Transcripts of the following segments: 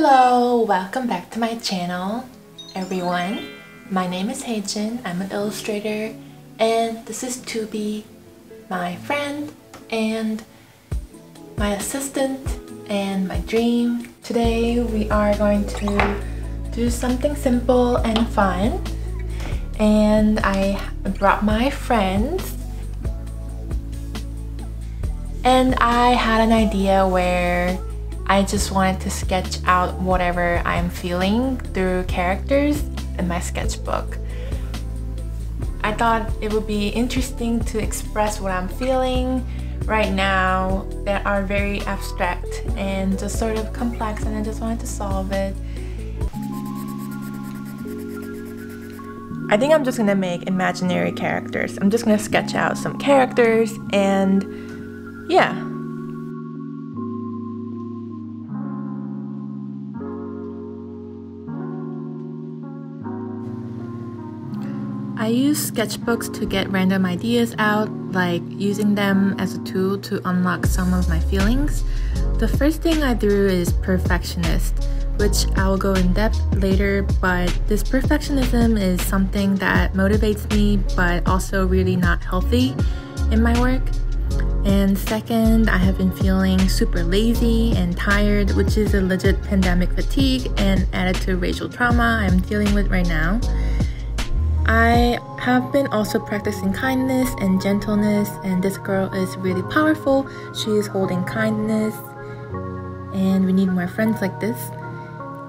Hello, welcome back to my channel, everyone. My name is Haejin, I'm an illustrator, and this is Tubi, my friend and my assistant and my dream. Today we are going to do something simple and fun, and I brought my friends and I had an idea where I just wanted to sketch out whatever I'm feeling through characters in my sketchbook. I thought it would be interesting to express what I'm feeling right now that are very abstract and just sort of complex and I just wanted to solve it. I think I'm just gonna make imaginary characters. I'm just gonna sketch out some characters and yeah, I use sketchbooks to get random ideas out, like using them as a tool to unlock some of my feelings. The first thing I drew is perfectionist, which I'll go in depth later, but this perfectionism is something that motivates me but also really not healthy in my work. And second, I have been feeling super lazy and tired, which is a legit pandemic fatigue and added to racial trauma I'm dealing with right now. I have been also practicing kindness and gentleness, and this girl is really powerful. She is holding kindness, and we need more friends like this.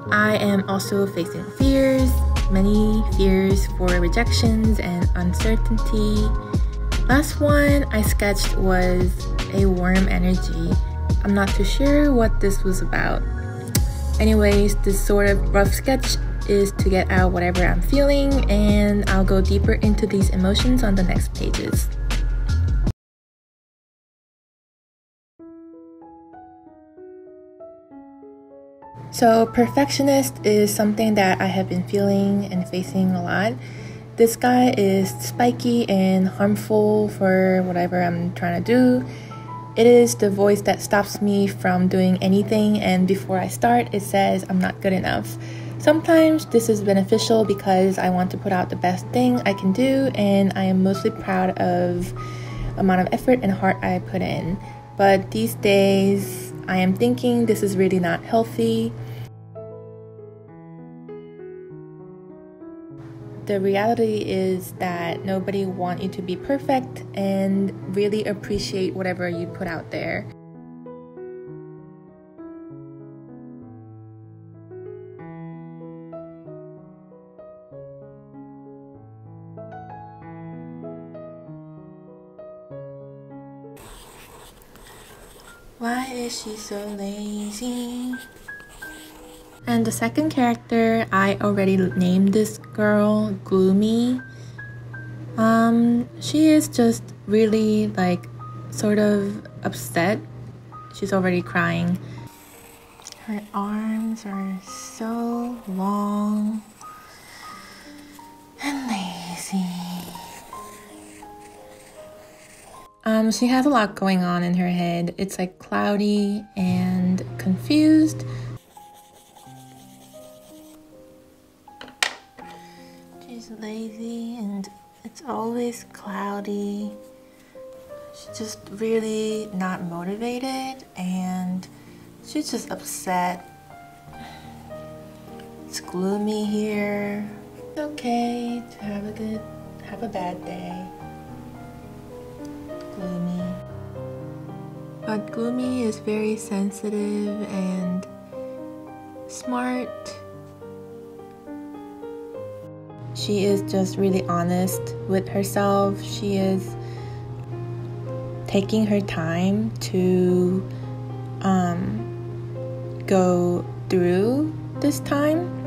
I am also facing fears, many fears for rejections and uncertainty. Last one I sketched was a warm energy. I'm not too sure what this was about. Anyways, this sort of rough sketch is to get out whatever I'm feeling, and I'll go deeper into these emotions on the next pages. So, perfectionist is something that I have been feeling and facing a lot. This guy is spiky and harmful for whatever I'm trying to do. It is the voice that stops me from doing anything, and before I start, it says I'm not good enough. Sometimes this is beneficial because I want to put out the best thing I can do and I am mostly proud of amount of effort and heart I put in. But these days I am thinking this is really not healthy. The reality is that nobody want you to be perfect and really appreciate whatever you put out there. Why is she so lazy? And the second character, I already named this girl Gloomy. Um, she is just really like sort of upset. She's already crying. Her arms are so long and lazy. Um, she has a lot going on in her head. It's like cloudy and confused. She's lazy and it's always cloudy. She's just really not motivated and she's just upset. It's gloomy here. It's okay to have a good, have a bad day gloomy. But Gloomy is very sensitive and smart. She is just really honest with herself. She is taking her time to um, go through this time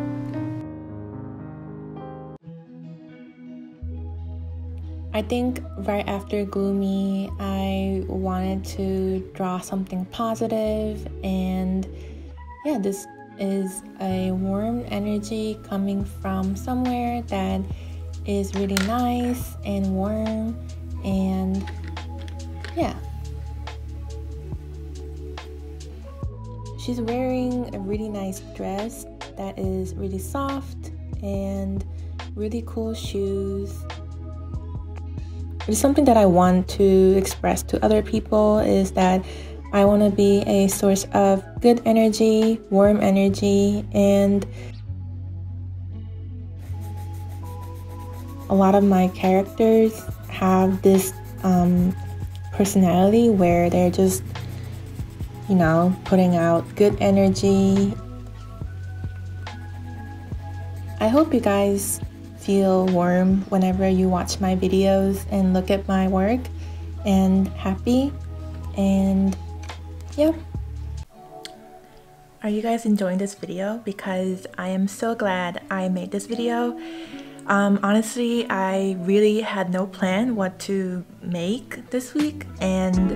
I think right after Gloomy, I wanted to draw something positive, and yeah, this is a warm energy coming from somewhere that is really nice and warm, and yeah. she's wearing a really nice dress that is really soft and really cool shoes. It's something that I want to express to other people is that I want to be a source of good energy, warm energy, and a lot of my characters have this um, personality where they're just, you know, putting out good energy. I hope you guys feel warm whenever you watch my videos and look at my work and happy and yeah. Are you guys enjoying this video? Because I am so glad I made this video. Um, honestly, I really had no plan what to make this week and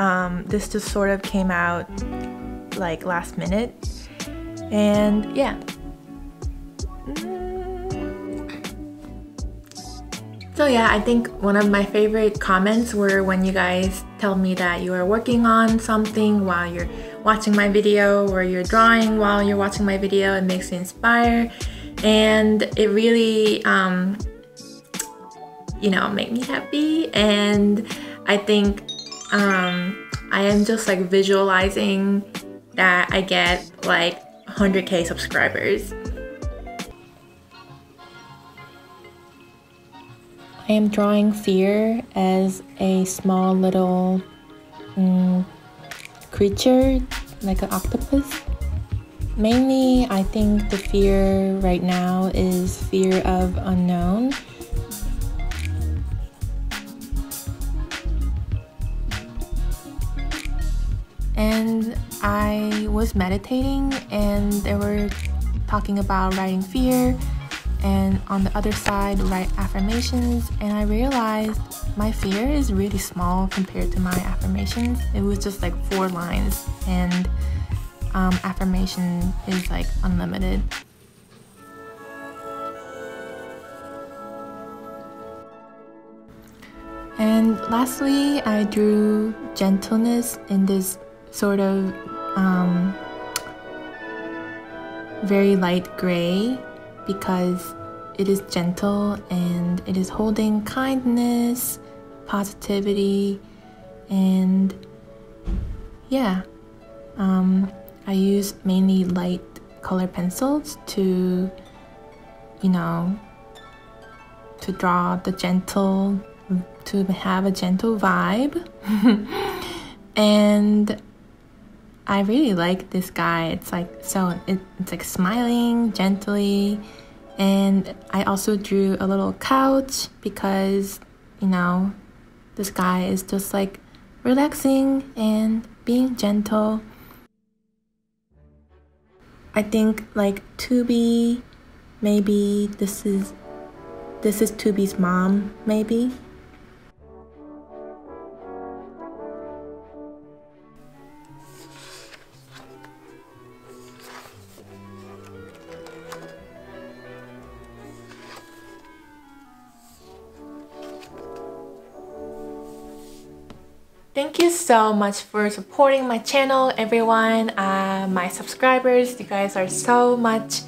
um, this just sort of came out like last minute and yeah. So yeah, I think one of my favorite comments were when you guys tell me that you are working on something while you're watching my video or you're drawing while you're watching my video. It makes me inspire and it really, um, you know, make me happy. And I think um, I am just like visualizing that I get like 100k subscribers I am drawing fear as a small little um, creature, like an octopus. Mainly, I think the fear right now is fear of unknown. And I was meditating, and they were talking about writing fear and on the other side write affirmations and I realized my fear is really small compared to my affirmations. It was just like four lines and um, affirmation is like unlimited. And lastly, I drew gentleness in this sort of um, very light gray because it is gentle and it is holding kindness, positivity, and yeah. Um, I use mainly light color pencils to, you know, to draw the gentle, to have a gentle vibe. and I really like this guy. It's like so it, it's like smiling gently and I also drew a little couch because you know this guy is just like relaxing and being gentle. I think like Tubi maybe this is this is Tubi's mom maybe Thank you so much for supporting my channel, everyone. Uh, my subscribers, you guys are so much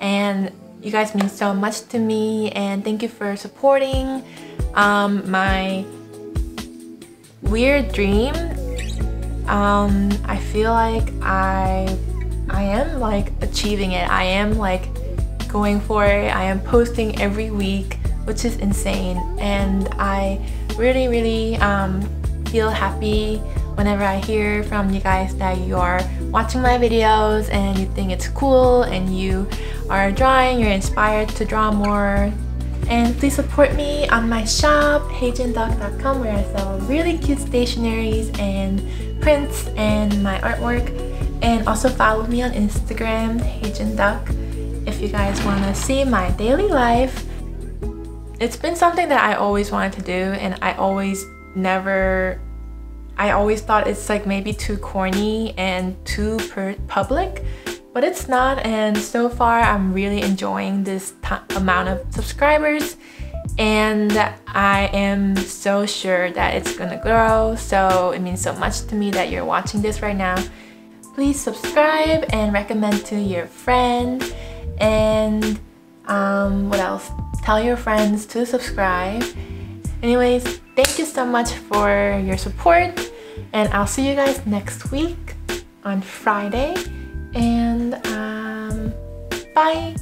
and you guys mean so much to me and thank you for supporting um, my weird dream. Um, I feel like I, I am like achieving it. I am like going for it. I am posting every week, which is insane. And I really, really um, feel happy whenever I hear from you guys that you are watching my videos and you think it's cool and you are drawing, you're inspired to draw more. And please support me on my shop, haejinduck.com where I sell really cute stationaries and prints and my artwork. And also follow me on Instagram, haejinduck, if you guys want to see my daily life. It's been something that I always wanted to do and I always never I always thought it's like maybe too corny and too public but it's not and so far I'm really enjoying this amount of subscribers and I am so sure that it's gonna grow so it means so much to me that you're watching this right now please subscribe and recommend to your friends. And um, what else? Tell your friends to subscribe. Anyways, thank you so much for your support. And I'll see you guys next week on Friday. And um, bye.